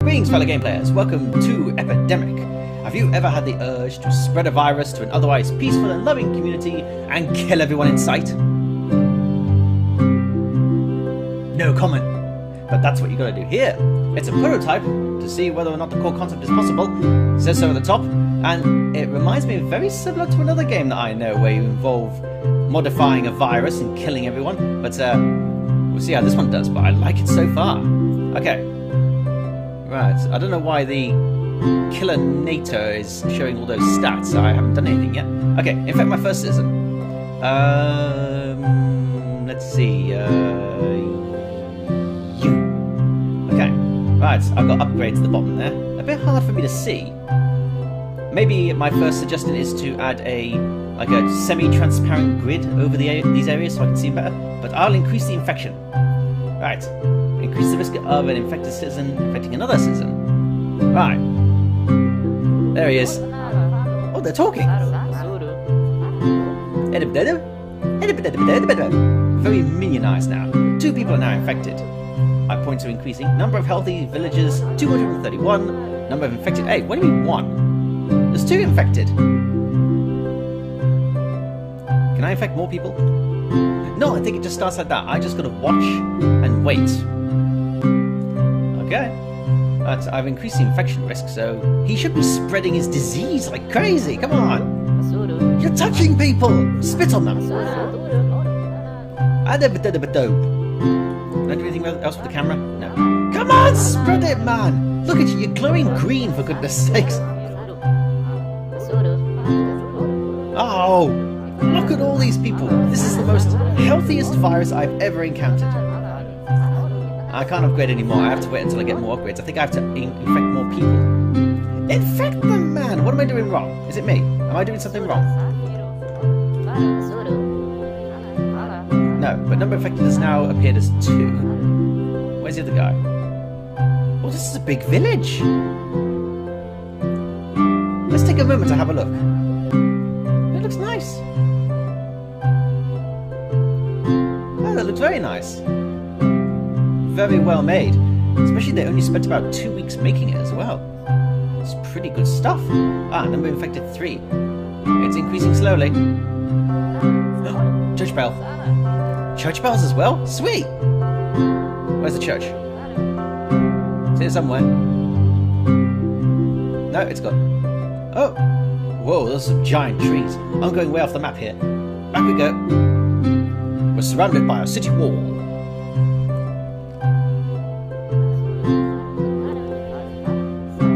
Greetings, fellow game players. Welcome to Epidemic. Have you ever had the urge to spread a virus to an otherwise peaceful and loving community and kill everyone in sight? No comment. But that's what you gotta do here. It's a prototype to see whether or not the core concept is possible. It says so at the top, and it reminds me very similar to another game that I know where you involve modifying a virus and killing everyone. But uh, we'll see how this one does. But I like it so far. Okay. Right. I don't know why the killer NATO is showing all those stats. I haven't done anything yet. Okay. In fact, my first citizen. Um. Let's see. Uh, Right. I've got upgrades at the bottom there. A bit hard for me to see. Maybe my first suggestion is to add a like a semi-transparent grid over the these areas so I can see better. But I'll increase the infection. Right. Increase the risk of an infected citizen infecting another citizen. Right. There he is. Oh, they're talking. Very minionized now. Two people are now infected. I point to increasing number of healthy villagers 231. Number of infected. Hey, what do you mean one? There's two infected. Can I infect more people? No, I think it just starts like that. I just gotta watch and wait. Okay. But I've increased the infection risk, so he should be spreading his disease like crazy. Come on. You're touching people! Spit on them! Can I do anything else with the camera? No. Come on, spread it, man! Look at you, you're glowing green for goodness sakes. Oh, look at all these people. This is the most healthiest virus I've ever encountered. I can't upgrade anymore. I have to wait until I get more upgrades. I think I have to in infect more people. Infect them, man! What am I doing wrong? Is it me? Am I doing something wrong? No, but number infected has now appeared as two. Where's the other guy? Oh, this is a big village. Let's take a moment to have a look. It looks nice. Oh, that looks very nice. Very well made. Especially they only spent about two weeks making it as well. It's pretty good stuff. Ah, number infected three. It's increasing slowly. Church bell. Church bells as well? Sweet! Where's the church? It's here somewhere. No, it's gone. Oh! Whoa, those are some giant trees. I'm going way off the map here. Back we go. We're surrounded by a city wall.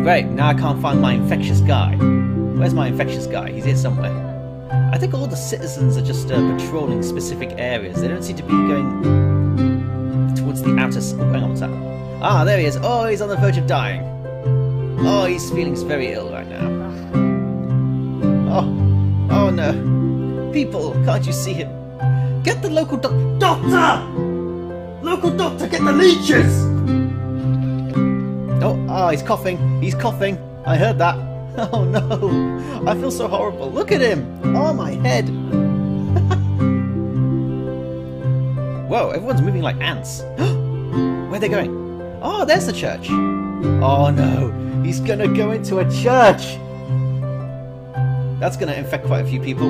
Great, now I can't find my infectious guy. Where's my infectious guy? He's here somewhere. I think all the citizens are just uh, patrolling specific areas. They don't seem to be going towards the outer... Oh, hang on, what's that? Ah, there he is. Oh, he's on the verge of dying. Oh, he's feeling very ill right now. Oh, oh no. People, can't you see him? Get the local doc... Doctor! Local doctor, get the leeches! Oh, ah, he's coughing. He's coughing. I heard that. Oh no! I feel so horrible. Look at him! Oh, my head! Whoa, everyone's moving like ants. Where are they going? Oh, there's the church. Oh no, he's gonna go into a church! That's gonna infect quite a few people.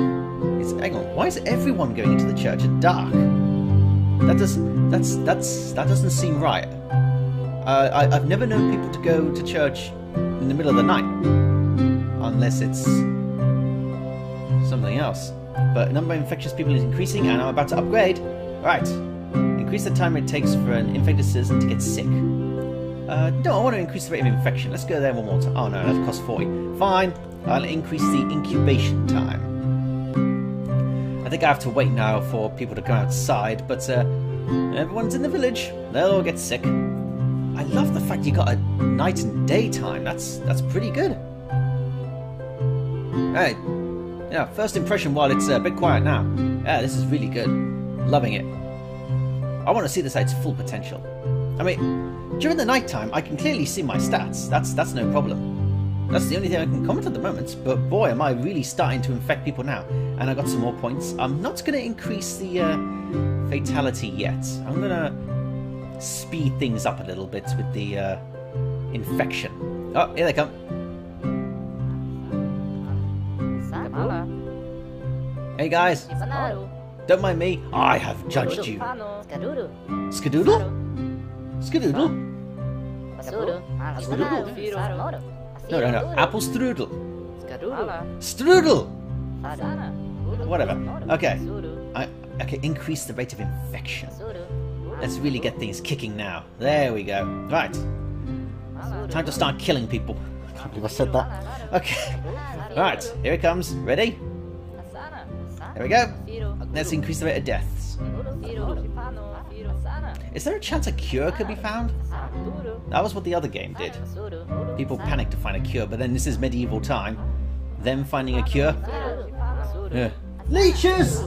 It's, hang on, why is everyone going into the church at dark? That does, that's, that's, that doesn't seem right. Uh, I, I've never known people to go to church in the middle of the night unless it's something else. But number of infectious people is increasing, and I'm about to upgrade. Right, increase the time it takes for an infected citizen to get sick. Uh, no, I want to increase the rate of infection. Let's go there one more time. Oh no, that costs 40. Fine, I'll increase the incubation time. I think I have to wait now for people to come outside, but uh, everyone's in the village. They'll all get sick. I love the fact you got a night and day time. That's that's pretty good. Hey, yeah, first impression while it's a bit quiet now. Yeah, this is really good. Loving it. I want to see this site's full potential. I mean, during the night time, I can clearly see my stats. That's that's no problem. That's the only thing I can comment at the moment. But boy, am I really starting to infect people now. And I got some more points. I'm not going to increase the uh, fatality yet. I'm gonna speed things up a little bit with the uh, infection. Oh, here they come. Hey guys, don't mind me. I have judged you. Skadoodle? Skadoodle? Skadoodle? No, no, no. Apple strudel. Strudel! Whatever. Okay. I, okay, increase the rate of infection. Let's really get things kicking now. There we go. Right. Time to start killing people. I can't believe I said that. Okay. Right, here it comes. Ready? There we go. Let's increase the rate of deaths. Is there a chance a cure could be found? That was what the other game did. People panic to find a cure, but then this is medieval time. Them finding a cure? Yeah. Leeches!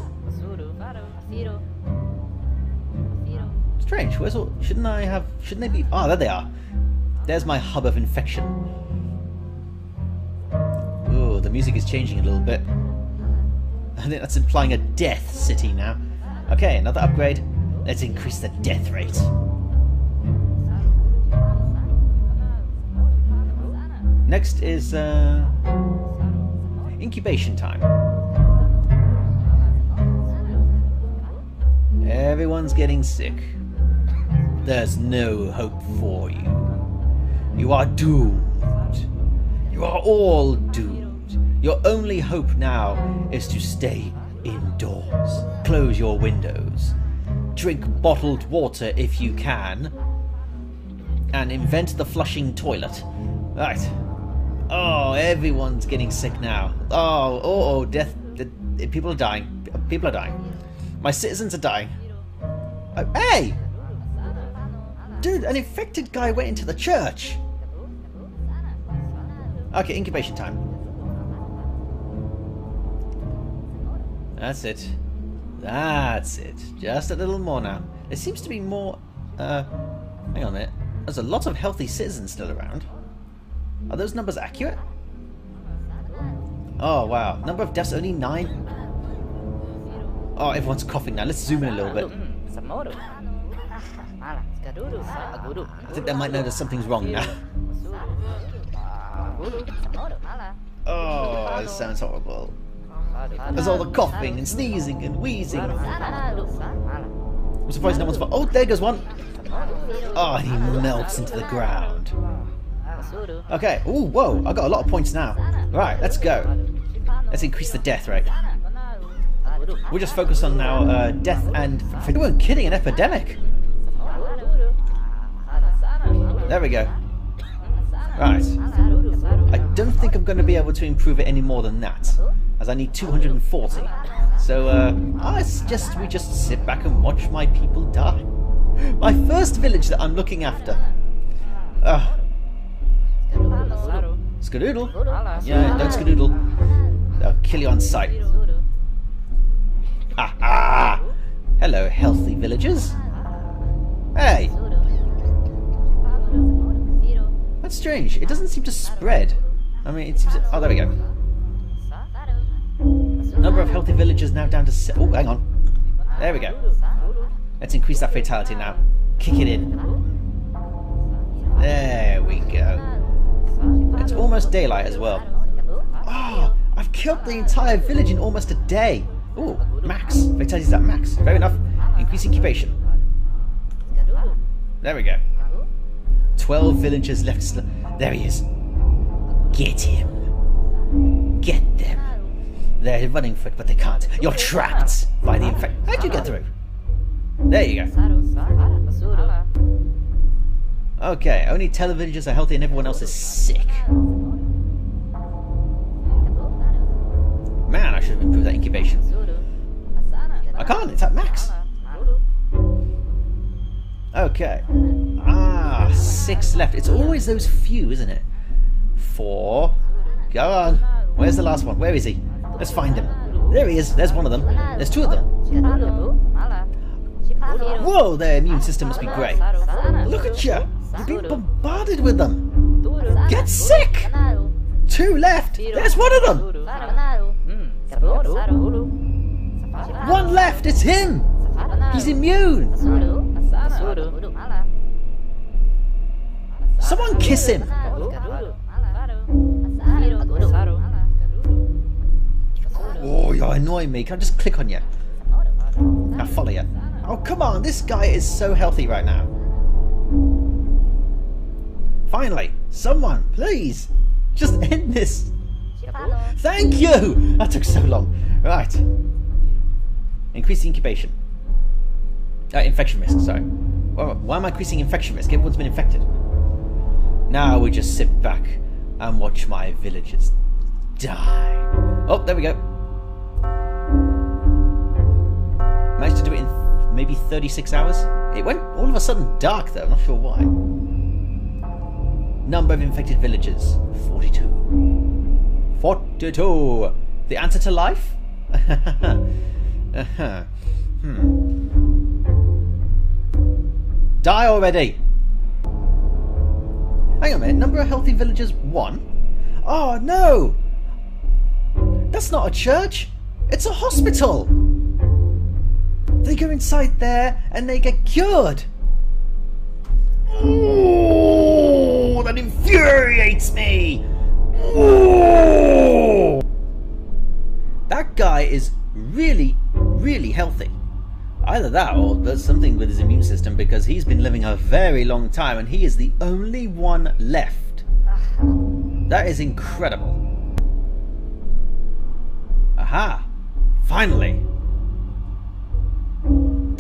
Strange. Where's all... Shouldn't I have... Shouldn't they be... Oh, there they are. There's my hub of infection. Ooh, the music is changing a little bit. I think that's implying a death city now. Okay, another upgrade. Let's increase the death rate. Next is uh, incubation time. Everyone's getting sick. There's no hope for you. You are doomed. You are all doomed. Your only hope now is to stay indoors. Close your windows. Drink bottled water if you can. And invent the flushing toilet. Right. Oh, everyone's getting sick now. Oh, oh, oh, death. People are dying. People are dying. My citizens are dying. Oh, hey! Dude, an infected guy went into the church. Okay, incubation time. That's it. That's it. Just a little more now. There seems to be more... Uh, hang on a minute. There's a lot of healthy citizens still around. Are those numbers accurate? Oh, wow. Number of deaths only nine? Oh, everyone's coughing now. Let's zoom in a little bit. I think they might know that something's wrong now. Oh, this sounds horrible. There's all the coughing and sneezing and wheezing. I'm surprised no one's... Oh, there goes one. Oh, he melts into the ground. Okay. Ooh, whoa. I got a lot of points now. Right, let's go. Let's increase the death rate. We'll just focus on now uh, death and... We weren't kidding, an epidemic. There we go. Right. I don't think I'm going to be able to improve it any more than that, as I need 240. So, uh, I suggest we just sit back and watch my people die. My first village that I'm looking after. Uh, Skadoodle? Yeah, don't skadoodle. They'll kill you on sight. Ha ha! Hello, healthy villagers. Hey! That's strange. It doesn't seem to spread. I mean, it seems... Oh, there we go. Number of healthy villagers now down to... Se oh, hang on. There we go. Let's increase that fatality now. Kick it in. There we go. It's almost daylight as well. Oh, I've killed the entire village in almost a day. Oh, max. Fatality's at max. Fair enough. Increase incubation. There we go. Twelve villagers left. There he is. Get him. Get them. They're running for it, but they can't. You're trapped by the infect. How'd you get through? There you go. Okay, only ten villagers are healthy and everyone else is sick. Man, I should have improved that incubation. I can't, it's at max. Okay. Ah, six left. It's always those few, isn't it? Four. Go on. Where's the last one? Where is he? Let's find him. There he is. There's one of them. There's two of them. Whoa, their immune system must be great. Look at you. You've been bombarded with them. Get sick. Two left. There's one of them. One left. It's him. He's immune! Someone kiss him! You're annoying me. Can I just click on you? I'll follow you. Oh, come on. This guy is so healthy right now. Finally, someone, please, just end this. Thank you! That took so long. Right. Increase the incubation. Uh, infection risk, sorry. Why am I increasing infection risk? Everyone's been infected. Now we just sit back and watch my villagers die. Oh, there we go. Maybe 36 hours. It went all of a sudden dark though, I'm not sure why. Number of infected villagers, 42. 42! The answer to life? uh-huh. Hmm. Die already! Hang on a minute, number of healthy villagers, 1? Oh no! That's not a church! It's a hospital! They go inside there and they get cured! Ooh, that infuriates me! Ooh. That guy is really, really healthy. Either that or there's something with his immune system because he's been living a very long time and he is the only one left. That is incredible. Aha! Finally!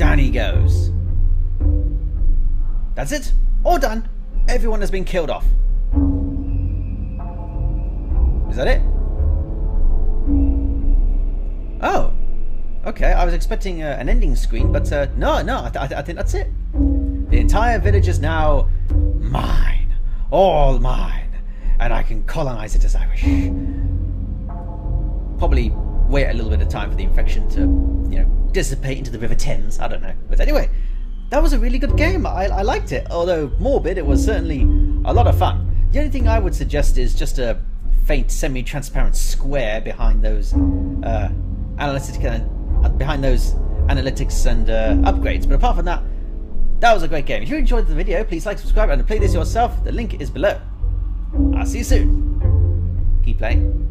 He goes. That's it. All done. Everyone has been killed off. Is that it? Oh. Okay, I was expecting uh, an ending screen, but uh, no, no, I, th I think that's it. The entire village is now mine. All mine. And I can colonize it as I wish. Probably wait a little bit of time for the infection to, you know, dissipate into the River Thames. I don't know. But anyway, that was a really good game. I, I liked it. Although morbid, it was certainly a lot of fun. The only thing I would suggest is just a faint semi-transparent square behind those uh, analytics uh, behind those analytics and uh, upgrades. But apart from that, that was a great game. If you enjoyed the video, please like, subscribe, and play this yourself. The link is below. I'll see you soon. Keep playing.